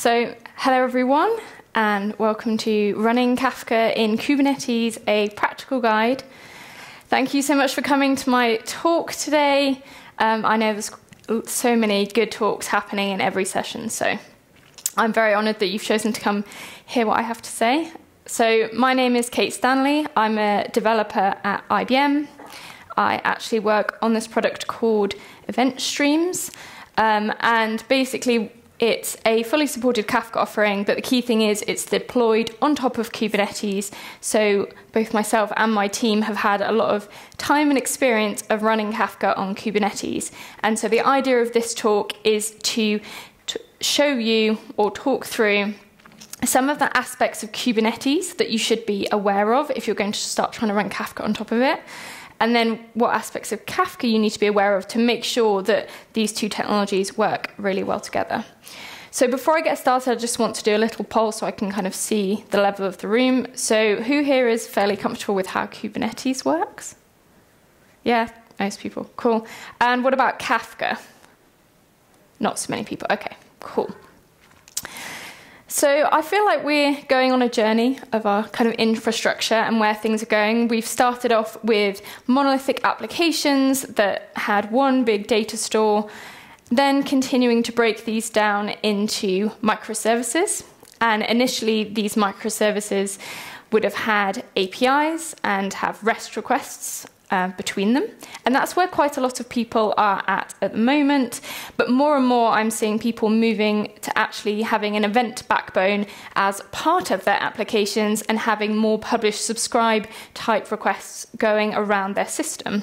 So, hello everyone, and welcome to Running Kafka in Kubernetes, a practical guide. Thank you so much for coming to my talk today. Um, I know there's so many good talks happening in every session, so I'm very honoured that you've chosen to come hear what I have to say. So, my name is Kate Stanley. I'm a developer at IBM. I actually work on this product called Event Streams. Um, and basically, it's a fully supported Kafka offering, but the key thing is it's deployed on top of Kubernetes. So both myself and my team have had a lot of time and experience of running Kafka on Kubernetes. And so the idea of this talk is to, show you or talk through some of the aspects of Kubernetes that you should be aware of if you're going to start trying to run Kafka on top of it and then what aspects of Kafka you need to be aware of to make sure that these two technologies work really well together. So before I get started, I just want to do a little poll so I can kind of see the level of the room. So who here is fairly comfortable with how Kubernetes works? Yeah, most people. Cool. And what about Kafka? Not so many people. Okay, cool. So I feel like we're going on a journey of our kind of infrastructure and where things are going. We've started off with monolithic applications that had one big data store, then continuing to break these down into microservices. And initially, these microservices would have had APIs and have REST requests uh, between them. And that's where quite a lot of people are at at the moment. But more and more, I'm seeing people moving to actually having an event backbone as part of their applications and having more publish subscribe type requests going around their system.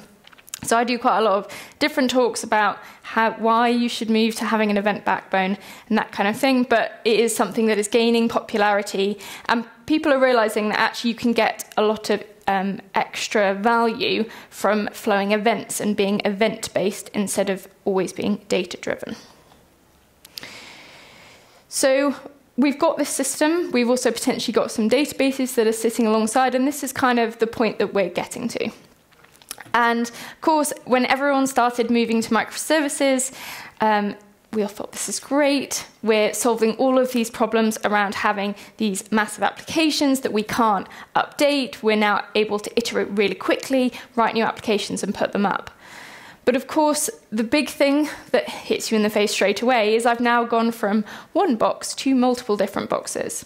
So I do quite a lot of different talks about how, why you should move to having an event backbone and that kind of thing. But it is something that is gaining popularity, and people are realizing that actually you can get a lot of um, extra value from flowing events and being event based instead of always being data driven. So we've got this system, we've also potentially got some databases that are sitting alongside, and this is kind of the point that we're getting to. And of course, when everyone started moving to microservices, um, we all thought this is great. We're solving all of these problems around having these massive applications that we can't update. We're now able to iterate really quickly, write new applications, and put them up. But of course, the big thing that hits you in the face straight away is I've now gone from one box to multiple different boxes.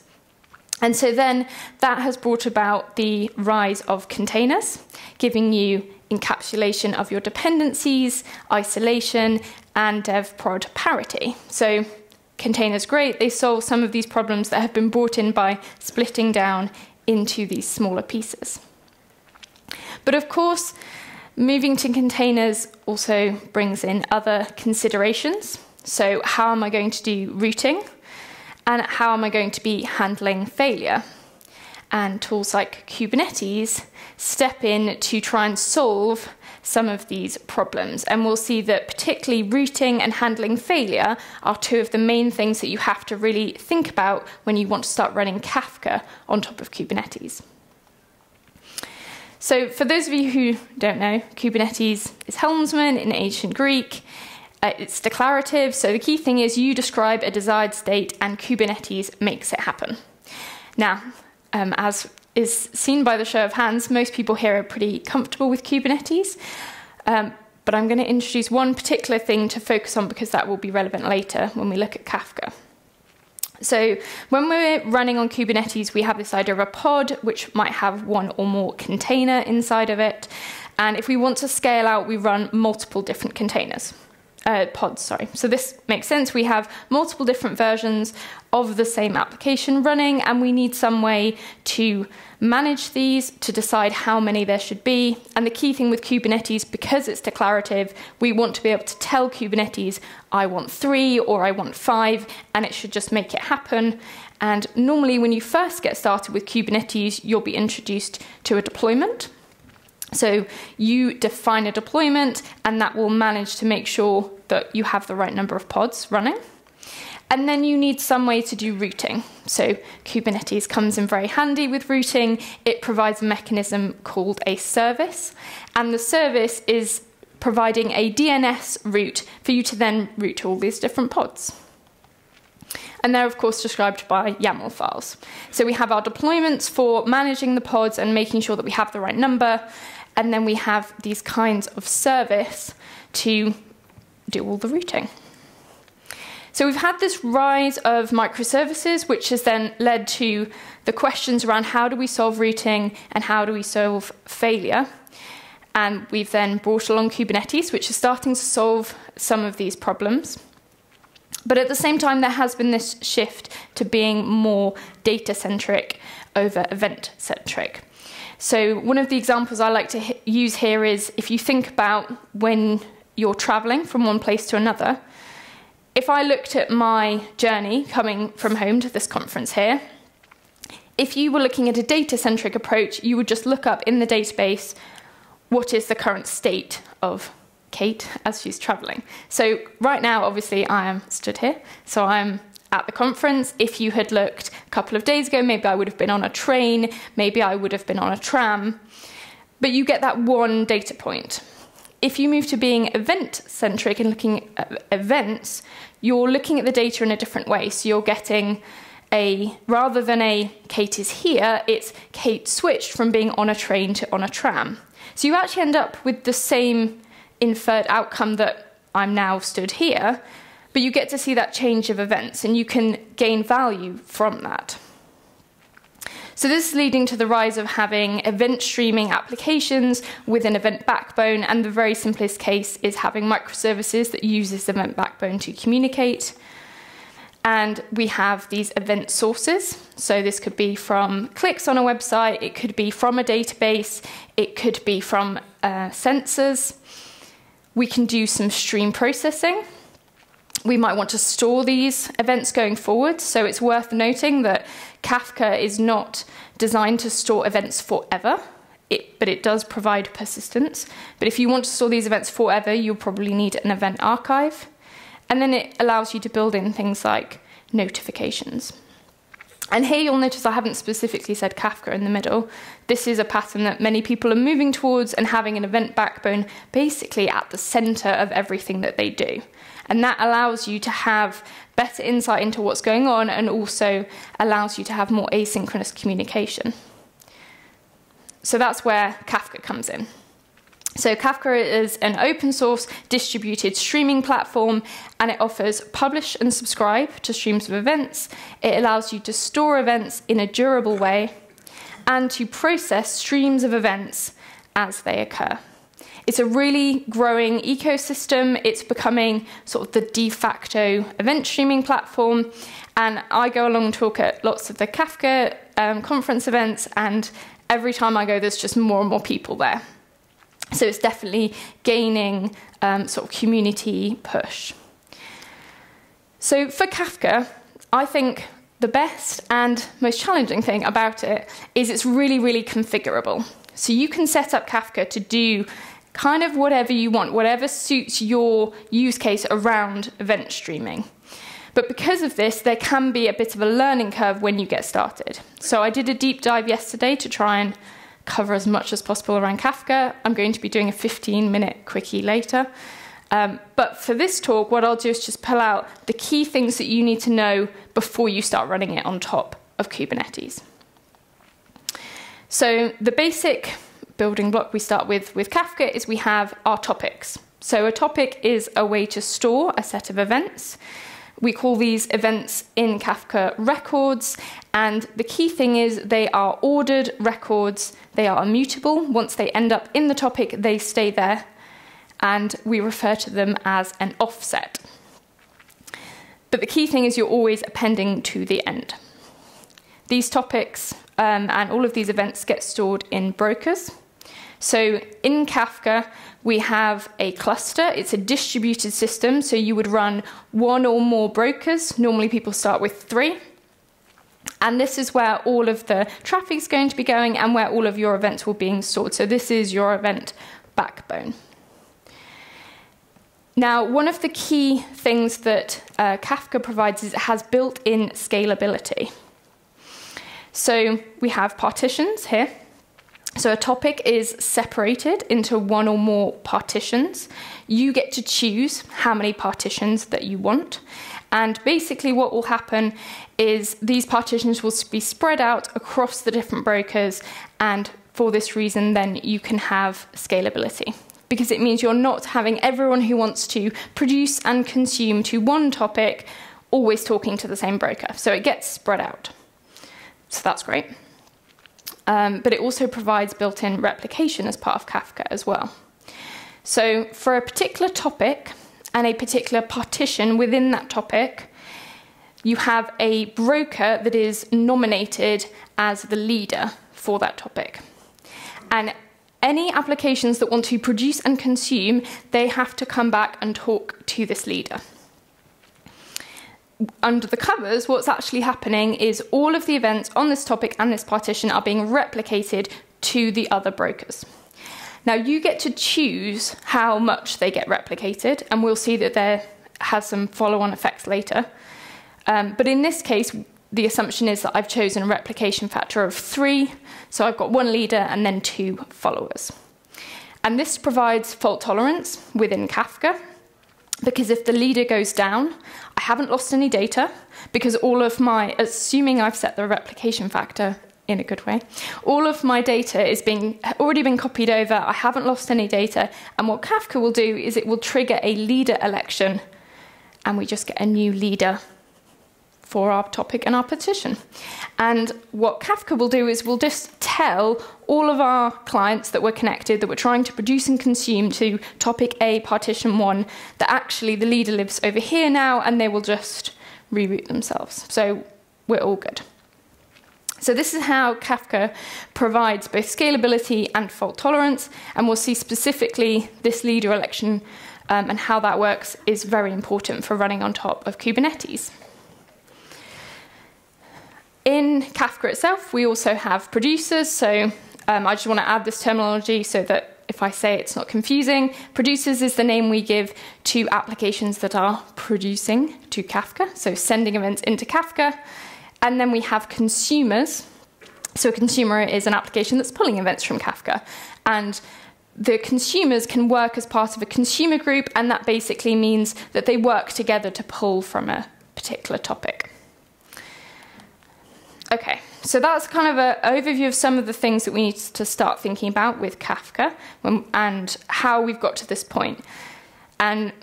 And so then that has brought about the rise of containers, giving you encapsulation of your dependencies, isolation, and dev prod parity. So containers great, they solve some of these problems that have been brought in by splitting down into these smaller pieces. But of course, moving to containers also brings in other considerations. So, how am I going to do routing? And how am I going to be handling failure? And tools like Kubernetes step in to try and solve some of these problems. And we'll see that particularly routing and handling failure are two of the main things that you have to really think about when you want to start running Kafka on top of Kubernetes. So, for those of you who don't know, Kubernetes is Helmsman in ancient Greek. Uh, it's declarative, so the key thing is you describe a desired state and Kubernetes makes it happen. Now, um, as is seen by the show of hands, most people here are pretty comfortable with Kubernetes. Um, but I'm going to introduce one particular thing to focus on because that will be relevant later when we look at Kafka. So, when we're running on Kubernetes, we have this idea of a pod, which might have one or more container inside of it. And if we want to scale out, we run multiple different containers uh, pods, sorry. So this makes sense. We have multiple different versions of the same application running, and we need some way to manage these to decide how many there should be. And the key thing with Kubernetes, because it's declarative, we want to be able to tell Kubernetes, I want three or I want five, and it should just make it happen. And normally, when you first get started with Kubernetes, you'll be introduced to a deployment. So you define a deployment, and that will manage to make sure that you have the right number of pods running. And then you need some way to do routing. So Kubernetes comes in very handy with routing. It provides a mechanism called a service, and the service is providing a DNS route for you to then route to all these different pods. and they're of course described by YAML files. So we have our deployments for managing the pods and making sure that we have the right number, and then we have these kinds of service to do all the routing. So we've had this rise of microservices, which has then led to the questions around how do we solve routing and how do we solve failure. And we've then brought along Kubernetes, which is starting to solve some of these problems. But at the same time, there has been this shift to being more data centric over event centric. So, one of the examples I like to use here is if you think about when you're traveling from one place to another, if I looked at my journey coming from home to this conference here, if you were looking at a data centric approach, you would just look up in the database what is the current state of Kate as she's traveling. So, right now, obviously, I am stood here, so I'm at the conference. If you had looked a couple of days ago, maybe I would have been on a train, maybe I would have been on a tram, but you get that one data point if you move to being event centric and looking at events, you're looking at the data in a different way. So you're getting a, rather than a Kate is here, it's Kate switched from being on a train to on a tram. So you actually end up with the same inferred outcome that I'm now stood here, but you get to see that change of events and you can gain value from that. So this is leading to the rise of having event streaming applications with an event backbone, and the very simplest case is having microservices that use this event backbone to communicate. And we have these event sources. So this could be from clicks on a website, it could be from a database, it could be from uh, sensors. We can do some stream processing we might want to store these events going forward. So it's worth noting that Kafka is not designed to store events forever, it, but it does provide persistence. But if you want to store these events forever, you'll probably need an event archive. And then it allows you to build in things like notifications. And here you'll notice I haven't specifically said Kafka in the middle. This is a pattern that many people are moving towards and having an event backbone basically at the center of everything that they do. And that allows you to have better insight into what's going on and also allows you to have more asynchronous communication. So that's where Kafka comes in. So, Kafka is an open source distributed streaming platform and it offers publish and subscribe to streams of events. It allows you to store events in a durable way and to process streams of events as they occur. It's a really growing ecosystem. It's becoming sort of the de facto event streaming platform. And I go along and talk at lots of the Kafka um, conference events, and every time I go, there's just more and more people there. So it's definitely gaining um, sort of community push. So for Kafka, I think the best and most challenging thing about it is it's really, really configurable. So you can set up Kafka to do kind of whatever you want, whatever suits your use case around event streaming. But because of this, there can be a bit of a learning curve when you get started. So I did a deep dive yesterday to try and cover as much as possible around Kafka. I'm going to be doing a 15 minute quickie later. Um, but for this talk, what I'll do is just pull out the key things that you need to know before you start running it on top of Kubernetes. So the basic building block we start with with Kafka is we have our topics. So a topic is a way to store a set of events. We call these events in Kafka records, and the key thing is they are ordered records, they are immutable. Once they end up in the topic, they stay there, and we refer to them as an offset. But the key thing is you're always appending to the end. These topics um, and all of these events get stored in brokers. So in Kafka, we have a cluster. It's a distributed system, so you would run one or more brokers. Normally, people start with three. And this is where all of the traffic is going to be going and where all of your events will be stored. So this is your event backbone. Now, one of the key things that uh, Kafka provides is it has built in scalability. So we have partitions here. So a topic is separated into one or more partitions. you get to choose how many partitions that you want. And basically, what will happen is these partitions will be spread out across the different brokers, and for this reason, then you can have scalability. Because it means you're not having everyone who wants to produce and consume to one topic always talking to the same broker. So it gets spread out. So that's great. Um, but it also provides built in replication as part of Kafka as well. So for a particular topic, and a particular partition within that topic, you have a broker that is nominated as the leader for that topic. And any applications that want to produce and consume, they have to come back and talk to this leader. Under the covers, what's actually happening is all of the events on this topic and this partition are being replicated to the other brokers. Now you get to choose how much they get replicated, and we'll see that there has some follow-on effects later. Um, but in this case, the assumption is that I've chosen a replication factor of three, so I've got one leader and then two followers. And this provides fault tolerance within Kafka, because if the leader goes down, I haven't lost any data, because all of my, assuming I've set the replication factor in a good way. All of my data is being already been copied over. I haven't lost any data. And what Kafka will do is it will trigger a leader election, and we just get a new leader for our topic and our partition. And what Kafka will do is we'll just tell all of our clients that we're connected, that we're trying to produce and consume to topic A, partition one, that actually the leader lives over here now, and they will just reroute themselves. So we're all good. So this is how Kafka provides both scalability and fault tolerance, and we'll see specifically this leader election um, and how that works is very important for running on top of Kubernetes. In Kafka itself, we also have producers, so um, I just want to add this terminology so that if I say it's not confusing. Producers is the name we give to applications that are producing to Kafka, so sending events into Kafka. And then we have consumers. So a consumer is an application that's pulling events from Kafka. And the consumers can work as part of a consumer group, and that basically means that they work together to pull from a particular topic. Okay, so that's kind of an overview of some of the things that we need to start thinking about with Kafka and how we've got to this point. And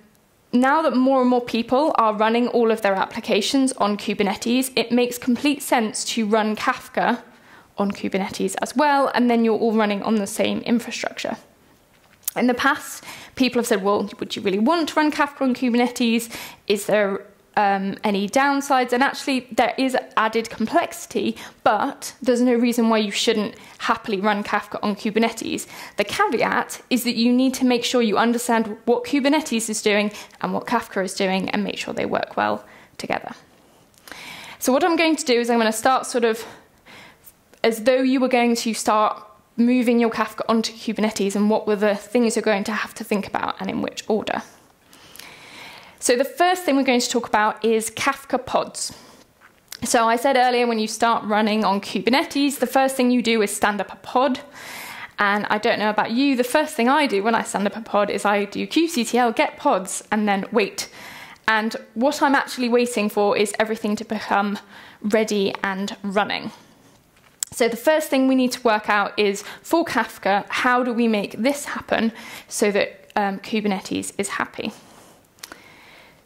now that more and more people are running all of their applications on Kubernetes, it makes complete sense to run Kafka on Kubernetes as well, and then you're all running on the same infrastructure. In the past, people have said, well, would you really want to run Kafka on Kubernetes? Is there um, any downsides, and actually there is added complexity, but there's no reason why you shouldn't happily run Kafka on Kubernetes. The caveat is that you need to make sure you understand what Kubernetes is doing and what Kafka is doing and make sure they work well together. So what I'm going to do is I'm going to start sort of as though you were going to start moving your Kafka onto Kubernetes and what were the things you're going to have to think about and in which order. So the first thing we're going to talk about is Kafka pods. So I said earlier when you start running on Kubernetes, the first thing you do is stand up a pod. And I don't know about you, the first thing I do when I stand up a pod is I do kubectl get pods and then wait. And what I'm actually waiting for is everything to become ready and running. So the first thing we need to work out is for Kafka, how do we make this happen so that um, Kubernetes is happy?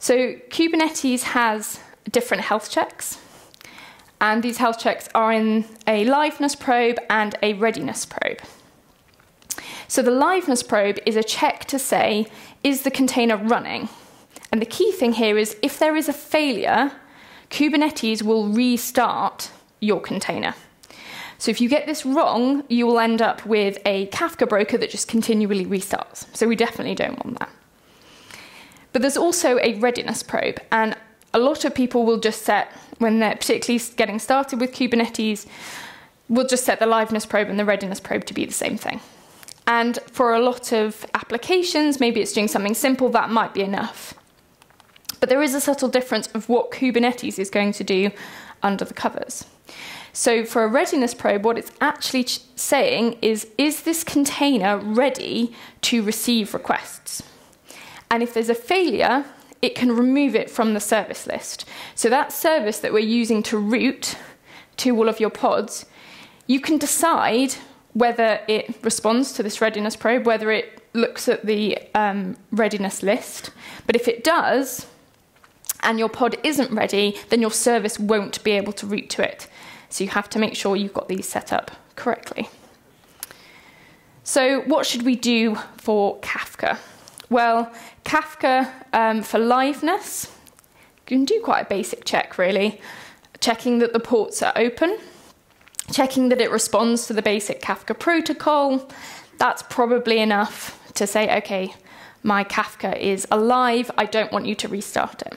So Kubernetes has different health checks, and these health checks are in a liveness probe and a readiness probe. So the liveness probe is a check to say, is the container running? And the key thing here is if there is a failure, Kubernetes will restart your container. So if you get this wrong, you will end up with a Kafka broker that just continually restarts. So we definitely don't want that. But there's also a readiness probe, and a lot of people will just set, when they're particularly getting started with Kubernetes, will just set the liveness probe and the readiness probe to be the same thing. And for a lot of applications, maybe it's doing something simple, that might be enough. But there is a subtle difference of what Kubernetes is going to do under the covers. So for a readiness probe, what it's actually saying is, is this container ready to receive requests? And if there's a failure, it can remove it from the service list. So that service that we're using to route to all of your pods, you can decide whether it responds to this readiness probe, whether it looks at the um, readiness list. But if it does, and your pod isn't ready, then your service won't be able to route to it. So you have to make sure you've got these set up correctly. So, what should we do for Kafka? Well, Kafka um, for liveness, you can do quite a basic check really. Checking that the ports are open, checking that it responds to the basic Kafka protocol. That's probably enough to say, okay, my Kafka is alive, I don't want you to restart it.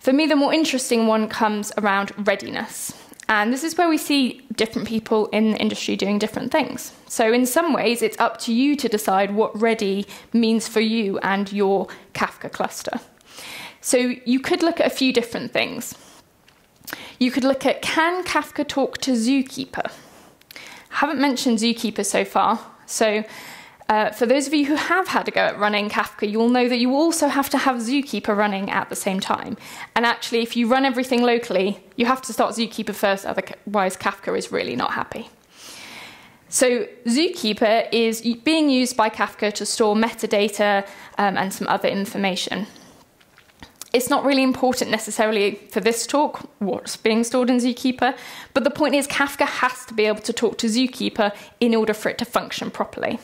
For me, the more interesting one comes around readiness. And this is where we see different people in the industry doing different things. So, in some ways, it's up to you to decide what ready means for you and your Kafka cluster. So, you could look at a few different things. You could look at can Kafka talk to Zookeeper? I haven't mentioned Zookeeper so far. So, uh, for those of you who have had a go at running Kafka, you'll know that you also have to have Zookeeper running at the same time. And actually, if you run everything locally, you have to start Zookeeper first, otherwise, Kafka is really not happy. So, Zookeeper is being used by Kafka to store metadata um, and some other information. It's not really important necessarily for this talk what's being stored in Zookeeper, but the point is Kafka has to be able to talk to Zookeeper in order for it to function properly.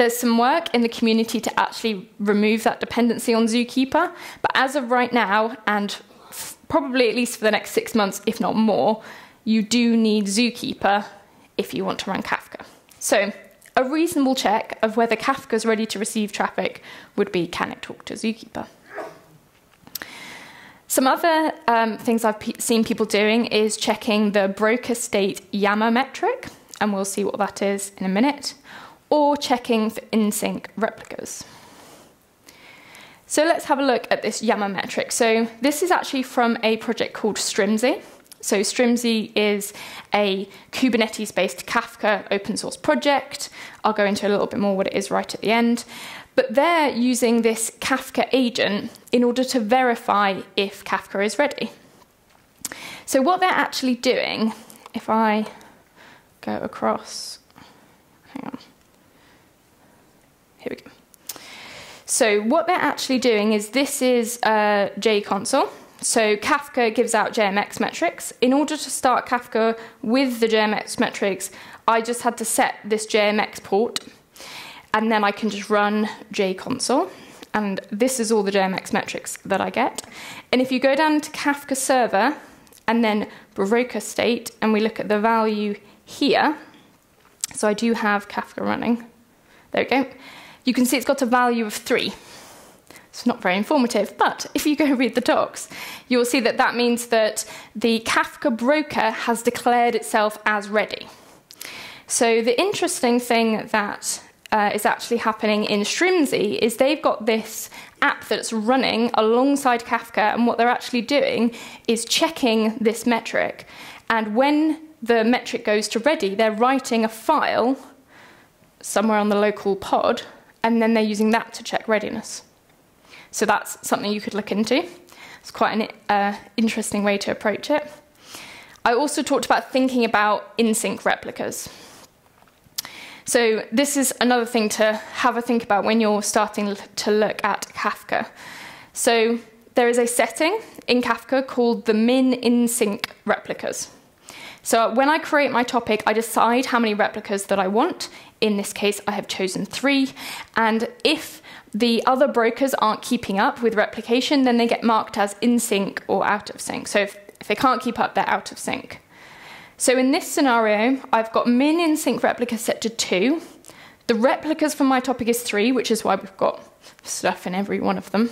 There's some work in the community to actually remove that dependency on Zookeeper, but as of right now, and probably at least for the next six months, if not more, you do need Zookeeper if you want to run Kafka. So, a reasonable check of whether Kafka is ready to receive traffic would be can it talk to Zookeeper? Some other um, things I've pe- seen people doing is checking the broker state YAML metric, and we'll see what that is in a minute or checking for in-sync replicas. So let's have a look at this YAML metric. So this is actually from a project called Strimzi. So Strimzi is a Kubernetes-based Kafka open source project. I'll go into a little bit more what it is right at the end. But they're using this Kafka agent in order to verify if Kafka is ready. So what they're actually doing, if I go across, hang on. Here we go. So what they're actually doing is this is JConsole. So Kafka gives out JMX metrics. In order to start Kafka with the JMX metrics, I just had to set this JMX port, and then I can just run JConsole. And this is all the JMX metrics that I get. And if you go down to Kafka server and then broker state, and we look at the value here, so I do have Kafka running. There we go you can see it's got a value of 3. It's not very informative, but if you go read the docs, you'll see that that means that the Kafka broker has declared itself as ready. So the interesting thing that uh, is actually happening in Strimzi is they've got this app that's running alongside Kafka, and what they're actually doing is checking this metric. And when the metric goes to ready, they're writing a file somewhere on the local pod and then they're using that to check readiness. So that's something you could look into. It's quite an uh, interesting way to approach it. I also talked about thinking about in sync replicas. So, this is another thing to have a think about when you're starting to look at Kafka. So, there is a setting in Kafka called the min in sync replicas. So, when I create my topic, I decide how many replicas that I want in this case, I have chosen three. And if the other brokers aren't keeping up with replication, then they get marked as in sync or out of sync. So if, if they can't keep up, they're out of sync. So in this scenario, I've got min in sync replica set to two. The replicas for my topic is three, which is why we've got stuff in every one of them.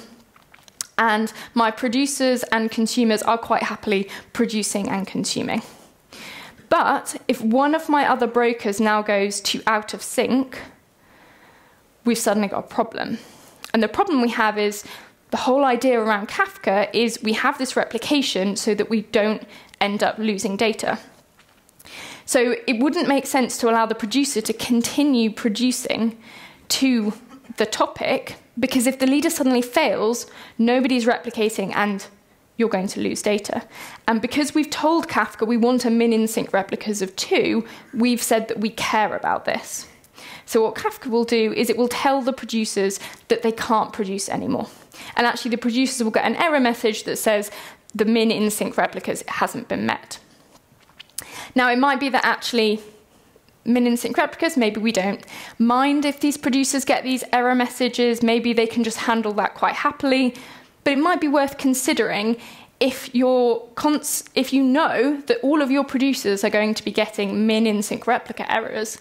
And my producers and consumers are quite happily producing and consuming. But if one of my other brokers now goes to out of sync, we've suddenly got a problem. And the problem we have is the whole idea around Kafka is we have this replication so that we don't end up losing data. So it wouldn't make sense to allow the producer to continue producing to the topic because if the leader suddenly fails, nobody's replicating and you're going to lose data. And because we've told Kafka we want a min in sync replicas of two, we've said that we care about this. So what Kafka will do is it will tell the producers that they can't produce anymore. And actually the producers will get an error message that says the min in sync replicas hasn't been met. Now it might be that actually min in sync replicas, maybe we don't mind if these producers get these error messages, maybe they can just handle that quite happily. But it might be worth considering if you're if you know that all of your producers are going to be getting min in sync replica errors,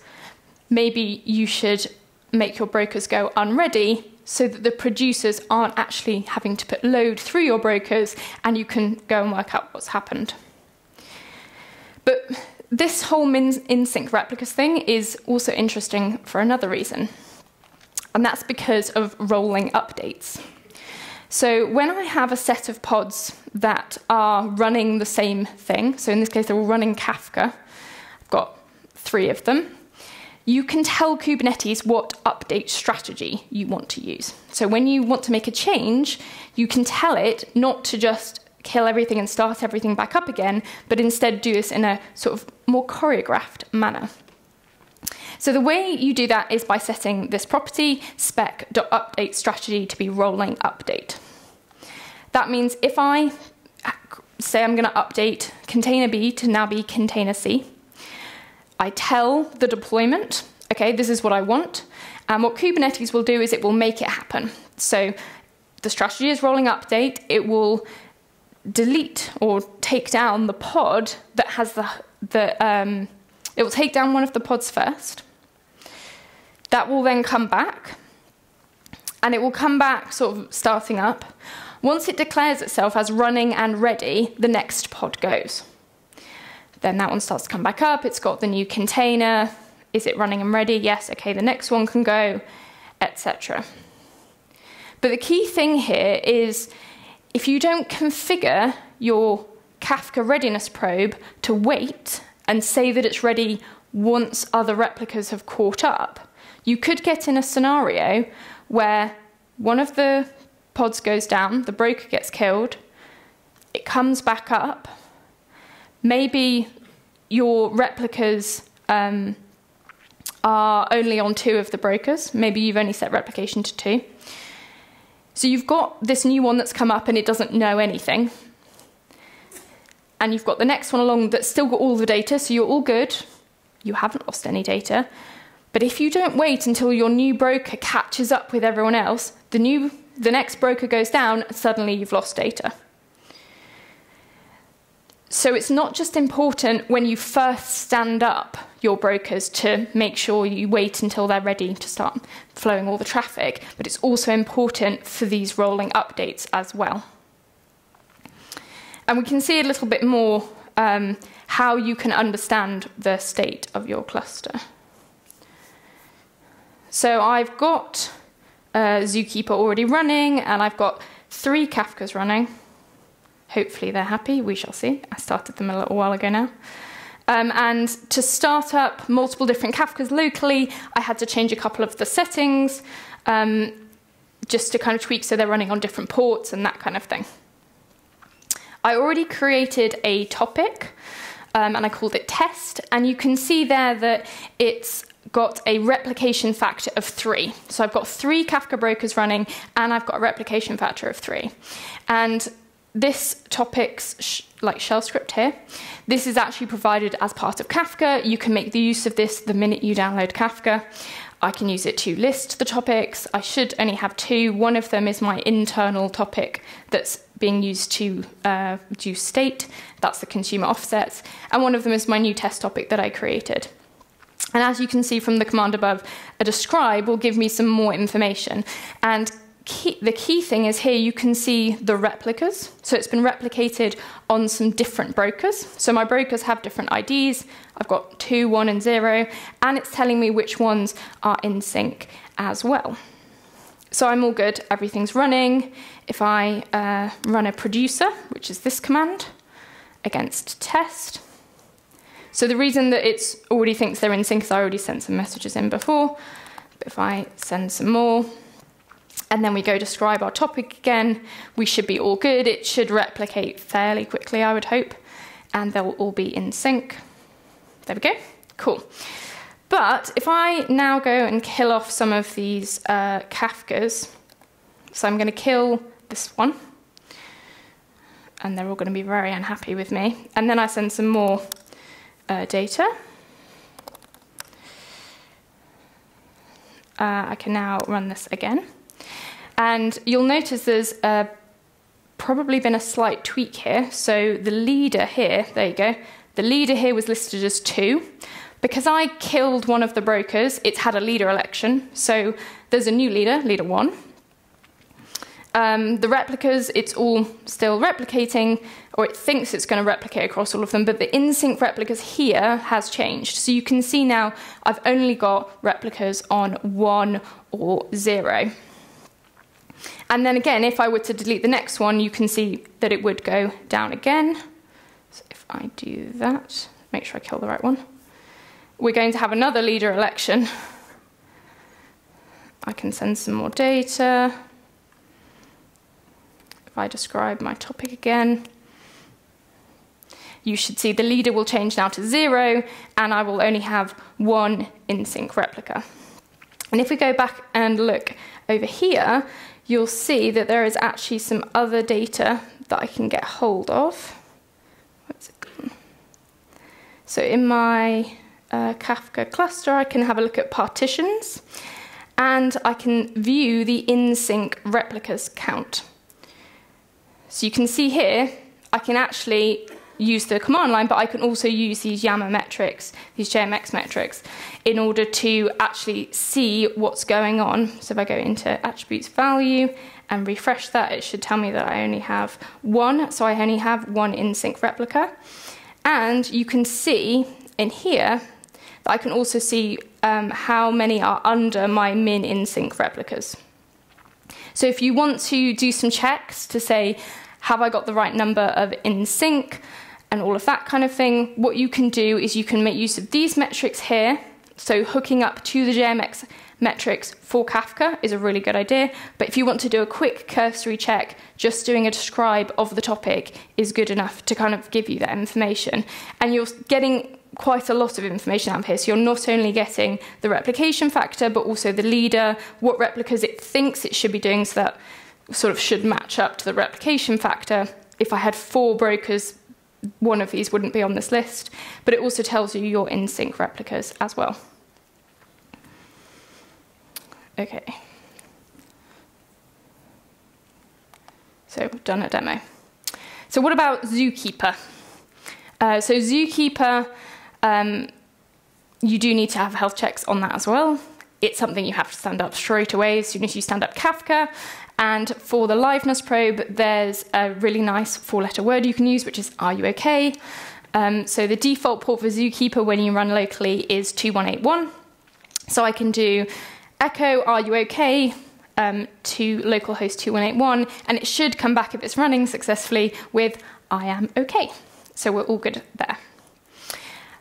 maybe you should make your brokers go unready so that the producers aren't actually having to put load through your brokers and you can go and work out what's happened. But this whole min in sync replicas thing is also interesting for another reason, and that's because of rolling updates. So when I have a set of pods that are running the same thing, so in this case they're all running Kafka, I've got three of them, you can tell Kubernetes what update strategy you want to use. So when you want to make a change, you can tell it not to just kill everything and start everything back up again, but instead do this in a sort of more choreographed manner. So the way you do that is by setting this property spec.update strategy to be rolling update. That means if I say I'm going to update container B to now be container C, I tell the deployment, okay, this is what I want. And what Kubernetes will do is it will make it happen. So the strategy is rolling update. It will delete or take down the pod that has the, the um, it will take down one of the pods first. That will then come back, and it will come back sort of starting up. Once it declares itself as running and ready, the next pod goes. Then that one starts to come back up. It's got the new container. Is it running and ready? Yes. Okay, the next one can go, etc. But the key thing here is if you don't configure your Kafka readiness probe to wait and say that it's ready once other replicas have caught up, you could get in a scenario where one of the pods goes down, the broker gets killed, it comes back up. Maybe your replicas um, are only on two of the brokers. Maybe you've only set replication to two. So you've got this new one that's come up and it doesn't know anything. And you've got the next one along that's still got all the data, so you're all good. You haven't lost any data. But if you don't wait until your new broker catches up with everyone else, the new the next broker goes down, suddenly you've lost data. So it's not just important when you first stand up your brokers to make sure you wait until they're ready to start flowing all the traffic, but it's also important for these rolling updates as well. And we can see a little bit more um, how you can understand the state of your cluster. So I've got uh, Zookeeper already running, and I've got three Kafkas running. Hopefully they're happy. We shall see. I started them a little while ago now. Um, and to start up multiple different Kafkas locally, I had to change a couple of the settings um, just to kind of tweak so they're running on different ports and that kind of thing. I already created a topic um, and I called it test, and you can see there that it's got a replication factor of three. So I've got three Kafka brokers running, and I've got a replication factor of three. And this topic's sh like shell script here, this is actually provided as part of Kafka. You can make the use of this the minute you download Kafka. I can use it to list the topics. I should only have two. One of them is my internal topic that's being used to uh, do state. That's the consumer offsets. And one of them is my new test topic that I created. And as you can see from the command above, a describe will give me some more information. And key, the key thing is here you can see the replicas. So it's been replicated on some different brokers. So my brokers have different IDs. I've got two, one, and zero, and it's telling me which ones are in sync as well. So I'm all good, everything's running. If I uh, run a producer, which is this command, against test, so the reason that it already thinks they're in sync is I already sent some messages in before. But if I send some more, and then we go describe our topic again, we should be all good. It should replicate fairly quickly, I would hope, and they'll all be in sync. There we go. Cool. But if I now go and kill off some of these uh, Kafkas, so I'm going to kill this one, and they're all going to be very unhappy with me. And then I send some more uh, data. Uh, I can now run this again. And you'll notice there's uh, probably been a slight tweak here. So the leader here, there you go, the leader here was listed as two. Because I killed one of the brokers, it's had a leader election. So there's a new leader, leader one. Um, the replicas, it's all still replicating, or it thinks it's going to replicate across all of them, but the in-sync replicas here has changed. So you can see now I've only got replicas on one or zero. And then again, if I were to delete the next one, you can see that it would go down again. So if I do that, make sure I kill the right one. We're going to have another leader election. I can send some more data. If I describe my topic again, you should see the leader will change now to zero, and I will only have one in-sync replica. And if we go back and look over here, you'll see that there is actually some other data that I can get hold of. So in my uh, Kafka cluster, I can have a look at partitions and I can view the in-sync replicas count. So you can see here, I can actually use the command line, but I can also use these YAML metrics, these JMX metrics, in order to actually see what's going on. So if I go into attributes value and refresh that, it should tell me that I only have one, so I only have one in-sync replica. And you can see in here that I can also see um, how many are under my min in-sync replicas. So if you want to do some checks to say, have I got the right number of in sync, and all of that kind of thing, what you can do is you can make use of these metrics here. So hooking up to the JMX metrics for Kafka is a really good idea. But if you want to do a quick cursory check, just doing a describe of the topic is good enough to kind of give you that information. And you're getting quite a lot of information out of here. So you're not only getting the replication factor, but also the leader, what replicas it thinks it should be doing, so that sort of should match up to the replication factor. If I had four brokers one of these wouldn't be on this list, but it also tells you your in-sync replicas as well. Okay. So we've done a demo. So what about Zookeeper? Uh, so Zookeeper, um, you do need to have health checks on that as well. It's something you have to stand up straight away as soon as you stand up Kafka, and for the liveness probe, there's a really nice four letter word you can use, which is Are you okay? Um, so the default port for Zookeeper when you run locally is 2181. So I can do echo Are you okay? Um, to localhost 2181, and it should come back if it's running successfully with I am okay. So we're all good there.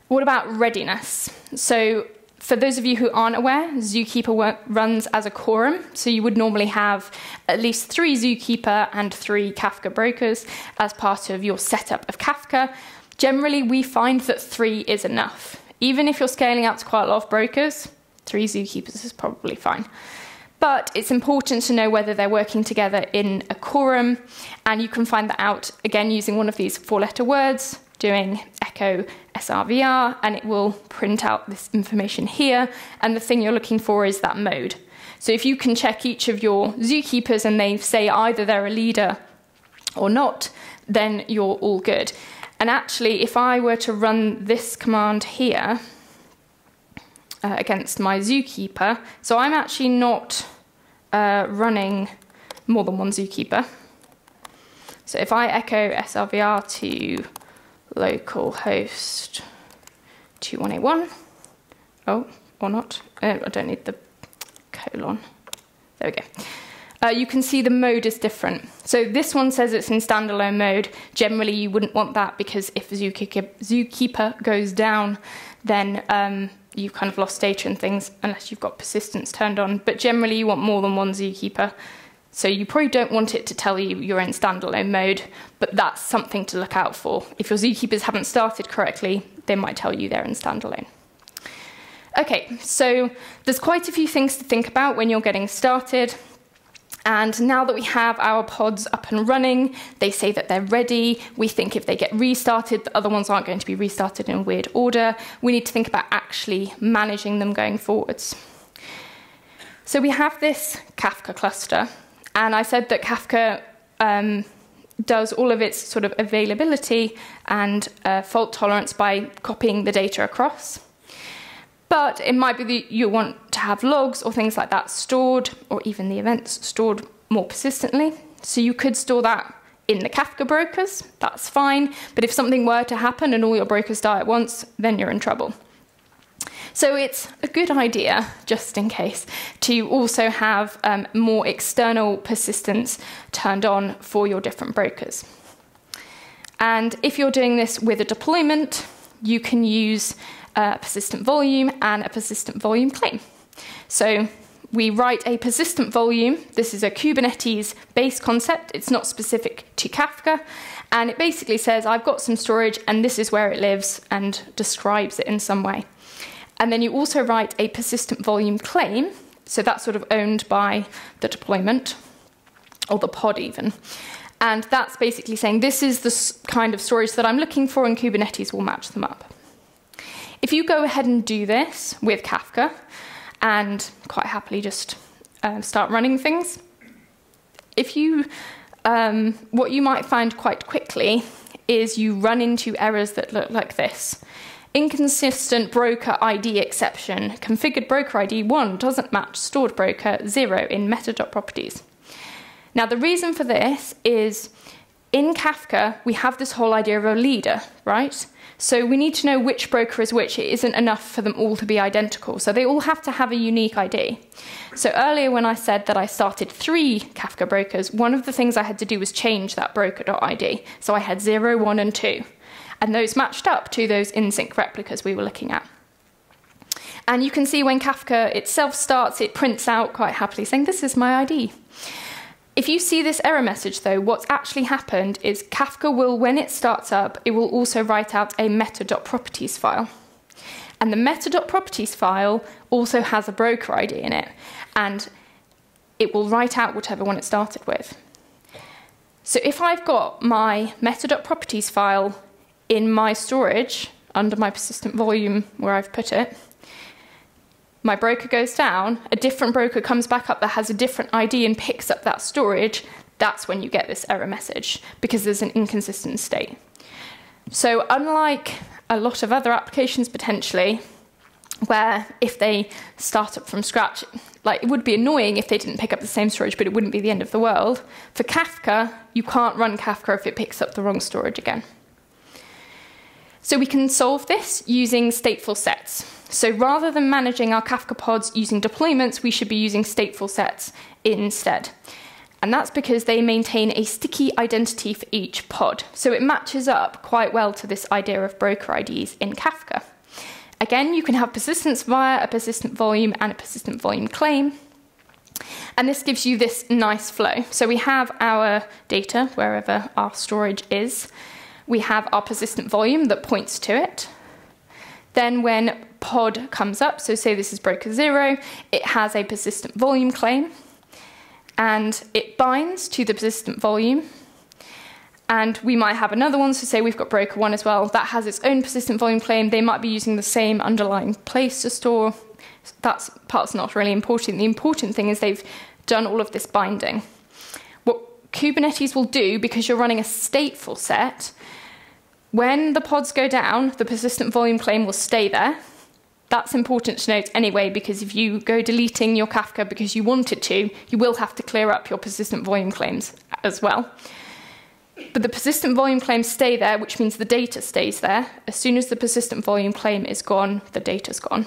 What about readiness? So for those of you who aren't aware, Zookeeper runs as a quorum, so you would normally have at least three Zookeeper and three Kafka brokers as part of your setup of Kafka. Generally, we find that three is enough. Even if you're scaling out to quite a lot of brokers, three Zookeepers is probably fine. But it's important to know whether they're working together in a quorum, and you can find that out again using one of these four letter words doing echo SRVR and it will print out this information here. And the thing you're looking for is that mode. So if you can check each of your zookeepers and they say either they're a leader or not, then you're all good. And actually, if I were to run this command here uh, against my zookeeper, so I'm actually not uh, running more than one zookeeper. So if I echo SRVR to local host 2181. Oh, or not. Uh, I don't need the colon. There we go. Uh, you can see the mode is different. So this one says it's in standalone mode. Generally, you wouldn't want that because if Zookeeper, Zookeeper goes down, then um, you've kind of lost data and things unless you've got persistence turned on. But generally, you want more than one zookeeper. So you probably don't want it to tell you you're in standalone mode, but that's something to look out for. If your zookeepers haven't started correctly, they might tell you they're in standalone. Okay, so there's quite a few things to think about when you're getting started. And now that we have our pods up and running, they say that they're ready. We think if they get restarted, the other ones aren't going to be restarted in weird order. We need to think about actually managing them going forwards. So we have this Kafka cluster, and I said that Kafka um, does all of its sort of availability and uh, fault tolerance by copying the data across. But it might be that you want to have logs or things like that stored, or even the events stored more persistently. So you could store that in the Kafka brokers, that's fine. But if something were to happen and all your brokers die at once, then you're in trouble. So it's a good idea, just in case, to also have um, more external persistence turned on for your different brokers. And if you're doing this with a deployment, you can use a persistent volume and a persistent volume claim. So we write a persistent volume. This is a Kubernetes based concept. It's not specific to Kafka. And it basically says, I've got some storage and this is where it lives and describes it in some way. And then you also write a persistent volume claim. So that's sort of owned by the deployment or the pod, even. And that's basically saying this is the kind of storage that I'm looking for, and Kubernetes will match them up. If you go ahead and do this with Kafka and quite happily just uh, start running things, if you, um, what you might find quite quickly is you run into errors that look like this inconsistent broker ID exception. Configured broker ID 1 doesn't match stored broker 0 in meta.properties. Now, the reason for this is in Kafka, we have this whole idea of a leader, right? So we need to know which broker is which. It isn't enough for them all to be identical. So they all have to have a unique ID. So earlier, when I said that I started three Kafka brokers, one of the things I had to do was change that broker.id. So I had 0, 1, and 2 and those matched up to those in-sync replicas we were looking at. And you can see when Kafka itself starts, it prints out quite happily saying, This is my ID. If you see this error message, though, what's actually happened is Kafka will, when it starts up, it will also write out a meta.properties file. And the meta.properties file also has a broker ID in it, and it will write out whatever one it started with. So if I've got my meta.properties file in my storage under my persistent volume where I've put it, my broker goes down, a different broker comes back up that has a different ID and picks up that storage, that's when you get this error message because there's an inconsistent state. So, unlike a lot of other applications potentially, where if they start up from scratch, like it would be annoying if they didn't pick up the same storage, but it wouldn't be the end of the world. For Kafka, you can't run Kafka if it picks up the wrong storage again. So we can solve this using stateful sets. So rather than managing our Kafka pods using deployments, we should be using stateful sets instead. And that's because they maintain a sticky identity for each pod. So it matches up quite well to this idea of broker IDs in Kafka. Again, you can have persistence via a persistent volume and a persistent volume claim. And this gives you this nice flow. So we have our data wherever our storage is we have our persistent volume that points to it. Then when pod comes up, so say this is broker zero, it has a persistent volume claim and it binds to the persistent volume. And we might have another one, so say we've got broker one as well, that has its own persistent volume claim. They might be using the same underlying place to store. That part's not really important. The important thing is they've done all of this binding. What Kubernetes will do, because you're running a stateful set, when the pods go down, the persistent volume claim will stay there. That's important to note anyway, because if you go deleting your Kafka because you wanted to, you will have to clear up your persistent volume claims as well. But the persistent volume claims stay there, which means the data stays there. As soon as the persistent volume claim is gone, the data's gone.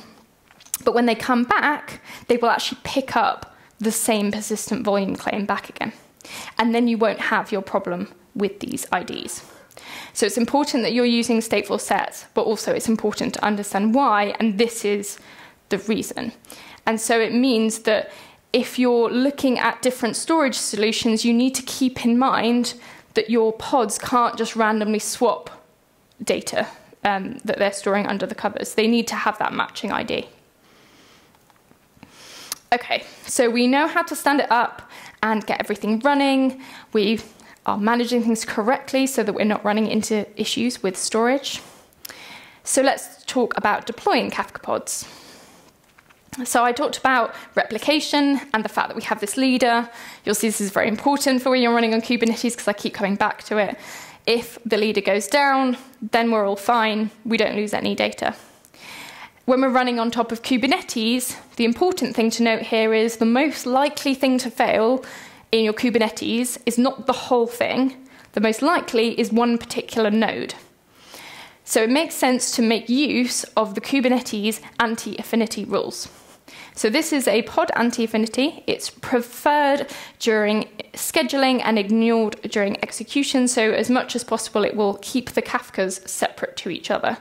But when they come back, they will actually pick up the same persistent volume claim back again. And then you won't have your problem with these IDs. So it's important that you're using stateful sets, but also it's important to understand why, and this is the reason. And so it means that if you're looking at different storage solutions, you need to keep in mind that your pods can't just randomly swap data um, that they're storing under the covers. They need to have that matching ID. Okay, so we know how to stand it up and get everything running. We are managing things correctly so that we're not running into issues with storage. So let's talk about deploying Kafka pods. So I talked about replication and the fact that we have this leader. You'll see this is very important for when you're running on Kubernetes because I keep coming back to it. If the leader goes down, then we're all fine. We don't lose any data. When we're running on top of Kubernetes, the important thing to note here is the most likely thing to fail in your Kubernetes is not the whole thing. The most likely is one particular node. So it makes sense to make use of the Kubernetes anti affinity rules. So this is a pod anti-affinity. It's preferred during scheduling and ignored during execution. So as much as possible, it will keep the Kafkas separate to each other.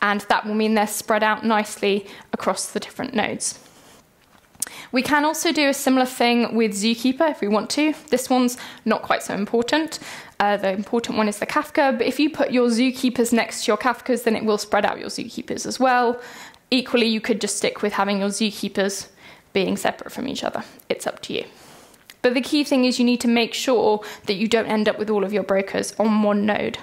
And that will mean they're spread out nicely across the different nodes. We can also do a similar thing with Zookeeper if we want to. This one's not quite so important. Uh, the important one is the Kafka, but if you put your Zookeepers next to your Kafkas, then it will spread out your Zookeepers as well. Equally, you could just stick with having your zookeepers being separate from each other. It's up to you. But the key thing is you need to make sure that you don't end up with all of your brokers on one node.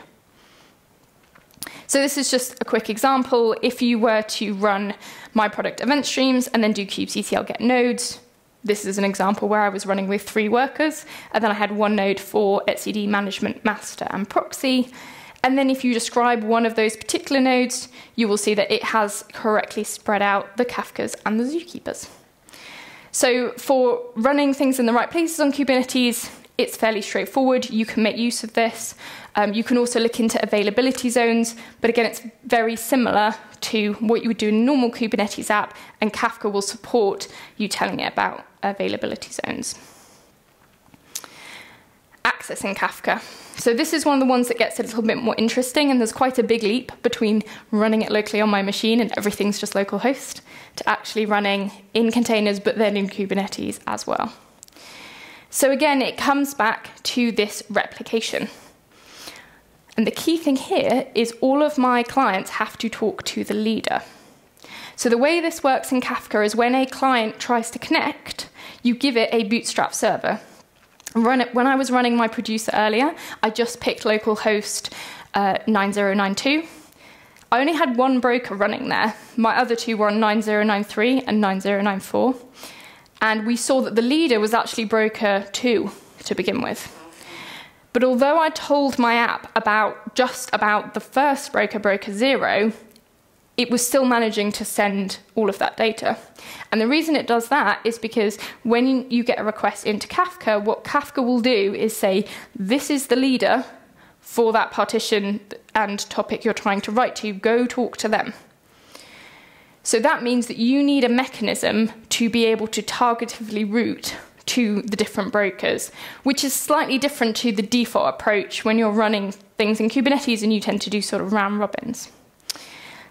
So this is just a quick example. If you were to run my product event streams and then do kubectl get nodes, this is an example where I was running with three workers, and then I had one node for etcd management master and proxy, and then if you describe one of those particular nodes, you will see that it has correctly spread out the Kafkas and the zookeepers. So for running things in the right places on Kubernetes, it's fairly straightforward. You can make use of this. Um, you can also look into availability zones, but again, it's very similar to what you would do in a normal Kubernetes app, and Kafka will support you telling it about availability zones. Accessing Kafka. So this is one of the ones that gets a little bit more interesting, and there's quite a big leap between running it locally on my machine and everything's just localhost to actually running in containers, but then in Kubernetes as well. So again, it comes back to this replication. And the key thing here is all of my clients have to talk to the leader. So the way this works in Kafka is when a client tries to connect, you give it a bootstrap server it, when I was running my producer earlier, I just picked localhost uh, 9092. I only had one broker running there. My other two were on 9093 and 9094. And we saw that the leader was actually broker 2 to begin with. But although I told my app about just about the first broker, broker 0, it was still managing to send all of that data. And the reason it does that is because when you get a request into Kafka, what Kafka will do is say, this is the leader for that partition and topic you're trying to write to, go talk to them. So that means that you need a mechanism to be able to targetively route to the different brokers, which is slightly different to the default approach when you're running things in Kubernetes and you tend to do sort of round robins.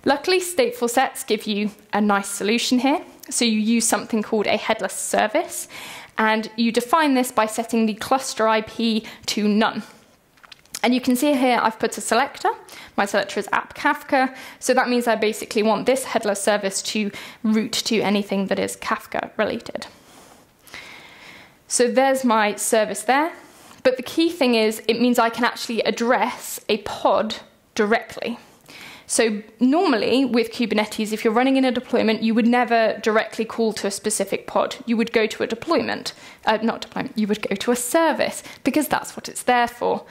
Luckily, stateful sets give you a nice solution here. So you use something called a headless service, and you define this by setting the cluster IP to none. And you can see here I've put a selector. My selector is app Kafka, so that means I basically want this headless service to route to anything that is Kafka related. So there's my service there. But the key thing is it means I can actually address a pod directly. So normally with Kubernetes, if you're running in a deployment, you would never directly call to a specific pod. You would go to a deployment, uh, not deployment, you would go to a service because that's what it's there for.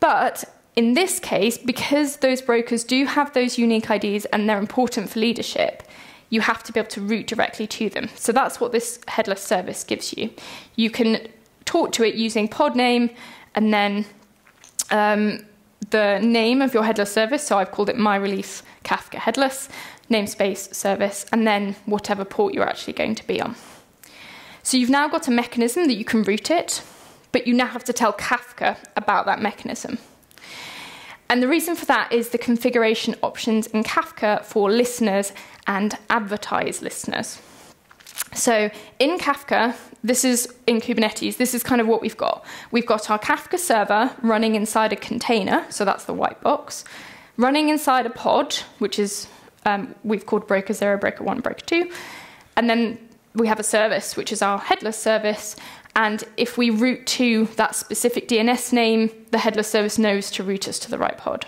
But in this case, because those brokers do have those unique IDs and they're important for leadership, you have to be able to route directly to them. So that's what this headless service gives you. You can talk to it using pod name and then um, the name of your headless service, so I've called it my release Kafka headless, namespace service, and then whatever port you're actually going to be on. So you've now got a mechanism that you can route it, but you now have to tell Kafka about that mechanism. And the reason for that is the configuration options in Kafka for listeners and advertise listeners. So in Kafka, this is in Kubernetes, this is kind of what we've got. We've got our Kafka server running inside a container, so that's the white box, running inside a pod, which is um, we've called broker zero, broker one, broker two, and then we have a service, which is our headless service. And if we route to that specific DNS name, the headless service knows to route us to the right pod.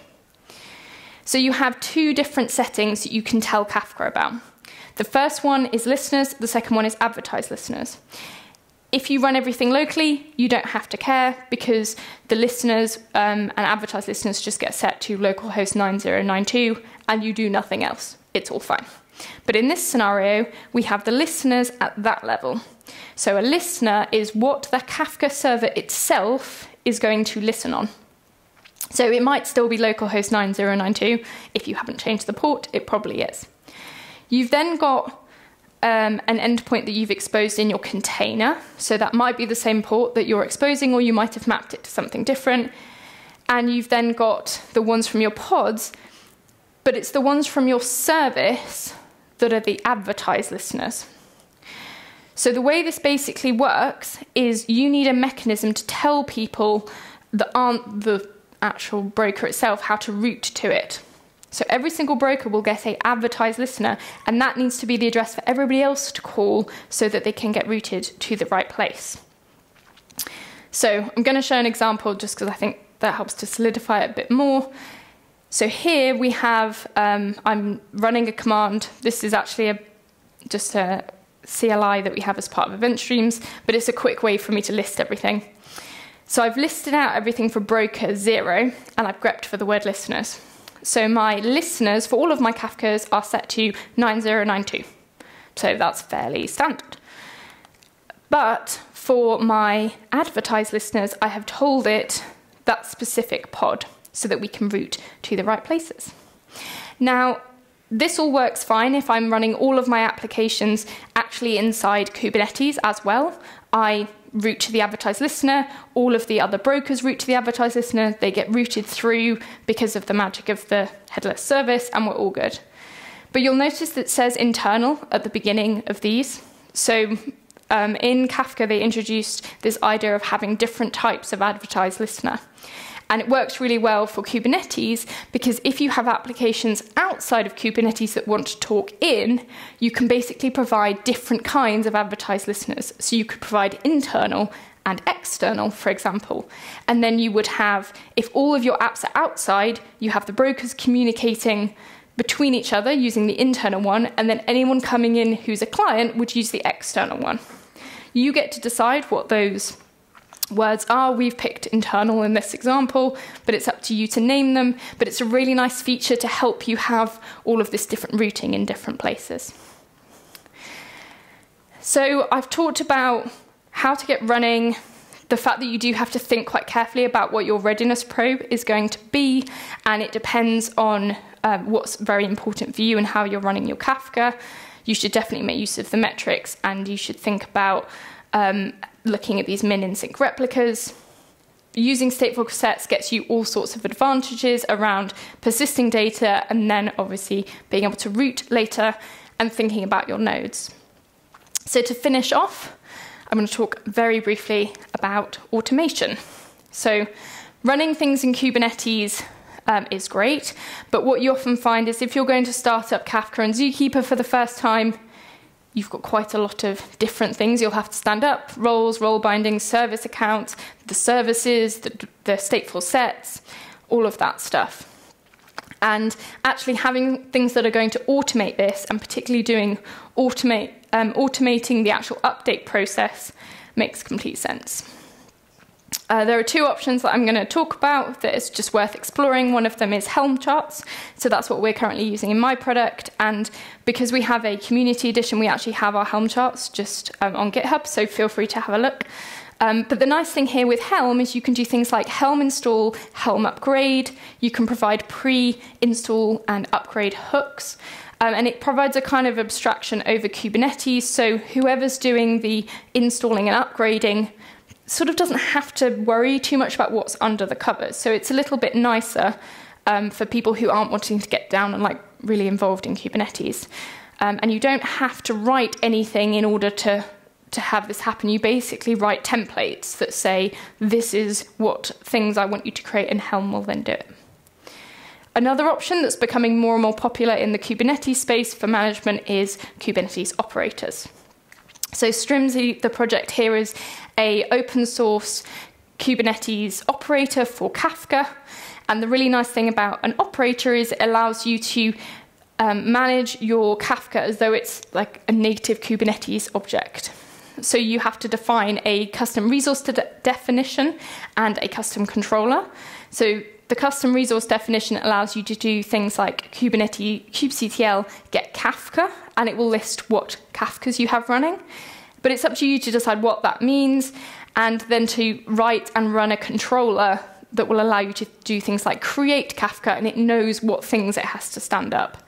So you have two different settings that you can tell Kafka about. The first one is listeners, the second one is advertised listeners. If you run everything locally, you don't have to care because the listeners um, and advertised listeners just get set to localhost 9092 and you do nothing else. It's all fine. But in this scenario, we have the listeners at that level. So a listener is what the Kafka server itself is going to listen on. So it might still be localhost 9092. If you haven't changed the port, it probably is. You've then got um, an endpoint that you've exposed in your container. So that might be the same port that you're exposing, or you might have mapped it to something different. And you've then got the ones from your pods, but it's the ones from your service that are the advertised listeners. So the way this basically works is you need a mechanism to tell people that aren't the actual broker itself how to route to it. So every single broker will get a advertised listener, and that needs to be the address for everybody else to call so that they can get routed to the right place. So I'm going to show an example just because I think that helps to solidify it a bit more. So here we have, um, I'm running a command. This is actually a, just a CLI that we have as part of event streams, but it's a quick way for me to list everything. So I've listed out everything for broker zero, and I've grepped for the word listeners. So my listeners for all of my Kafkas are set to 9092. So that's fairly standard. But for my advertised listeners, I have told it that specific pod so that we can route to the right places. Now, this all works fine if I'm running all of my applications actually inside Kubernetes as well. I route to the advertised listener, all of the other brokers route to the advertised listener, they get routed through because of the magic of the headless service, and we're all good. But you'll notice that it says internal at the beginning of these. So um, in Kafka, they introduced this idea of having different types of advertised listener. And it works really well for Kubernetes because if you have applications outside of Kubernetes that want to talk in, you can basically provide different kinds of advertised listeners. So you could provide internal and external, for example. And then you would have, if all of your apps are outside, you have the brokers communicating between each other using the internal one, and then anyone coming in who's a client would use the external one. You get to decide what those words are. We've picked internal in this example, but it's up to you to name them. But it's a really nice feature to help you have all of this different routing in different places. So I've talked about how to get running, the fact that you do have to think quite carefully about what your readiness probe is going to be, and it depends on um, what's very important for you and how you're running your Kafka. You should definitely make use of the metrics, and you should think about um, looking at these min in sync replicas. Using stateful sets gets you all sorts of advantages around persisting data and then obviously being able to route later and thinking about your nodes. So, to finish off, I'm going to talk very briefly about automation. So, running things in Kubernetes um, is great, but what you often find is if you're going to start up Kafka and Zookeeper for the first time, you've got quite a lot of different things you'll have to stand up roles, role bindings, service accounts, the services, the, the stateful sets, all of that stuff. And actually, having things that are going to automate this, and particularly doing automate, um, automating the actual update process, makes complete sense. Uh, there are two options that I'm going to talk about that is just worth exploring. One of them is Helm charts. So that's what we're currently using in my product. And because we have a community edition, we actually have our Helm charts just um, on GitHub. So feel free to have a look. Um, but the nice thing here with Helm is you can do things like Helm install, Helm upgrade. You can provide pre install and upgrade hooks. Um, and it provides a kind of abstraction over Kubernetes. So whoever's doing the installing and upgrading sort of doesn't have to worry too much about what's under the covers. So it's a little bit nicer um, for people who aren't wanting to get down and like really involved in Kubernetes. Um, and you don't have to write anything in order to to have this happen. You basically write templates that say this is what things I want you to create, and Helm will then do it. Another option that's becoming more and more popular in the Kubernetes space for management is Kubernetes operators. So Strimzi, the project here, is a open source Kubernetes operator for Kafka. And the really nice thing about an operator is it allows you to um, manage your Kafka as though it's like a native Kubernetes object. So you have to define a custom resource de definition and a custom controller. So the custom resource definition allows you to do things like Kubernetes, kubectl get Kafka, and it will list what Kafkas you have running. But it's up to you to decide what that means, and then to write and run a controller that will allow you to do things like create Kafka, and it knows what things it has to stand up.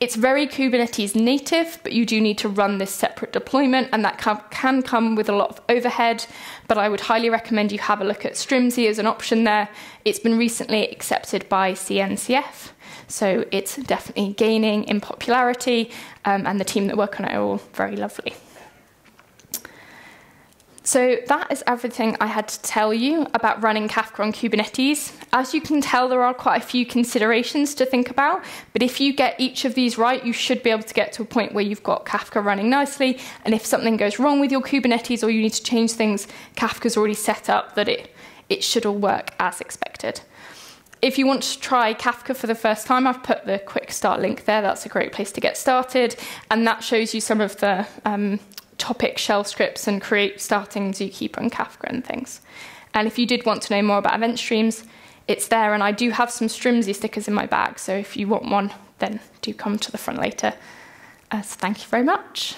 It's very Kubernetes native, but you do need to run this separate deployment, and that can come with a lot of overhead. But I would highly recommend you have a look at Strimzi as an option there. It's been recently accepted by CNCF, so it's definitely gaining in popularity, um, and the team that work on it are all very lovely. So that is everything I had to tell you about running Kafka on Kubernetes. As you can tell, there are quite a few considerations to think about, but if you get each of these right, you should be able to get to a point where you've got Kafka running nicely, and if something goes wrong with your Kubernetes or you need to change things, Kafka's already set up that it, it should all work as expected. If you want to try Kafka for the first time, I've put the quick start link there. That's a great place to get started. And that shows you some of the um, topic shell scripts and create starting Zookeeper and Kafka and things. And if you did want to know more about event streams, it's there. And I do have some Strimzi stickers in my bag. So if you want one, then do come to the front later. Uh, so thank you very much.